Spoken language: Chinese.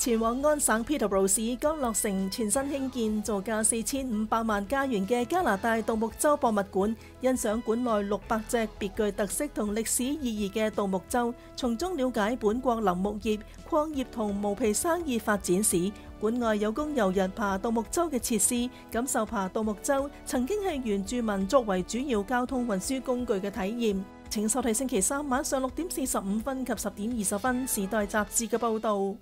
前往安省 Peterborough 市江乐城全新兴建、造价四千五百万加元嘅加拿大杜牧洲博物馆，欣赏馆内六百只别具特色同历史意义嘅杜牧洲，从中了解本国林木业、矿业同毛皮生意发展史。馆外有供游人爬杜牧洲嘅设施，感受爬杜牧洲曾经系原住民作为主要交通运输工具嘅体验。请收睇星期三晚上六点四十五分及十点二十分《时代杂志》嘅报道。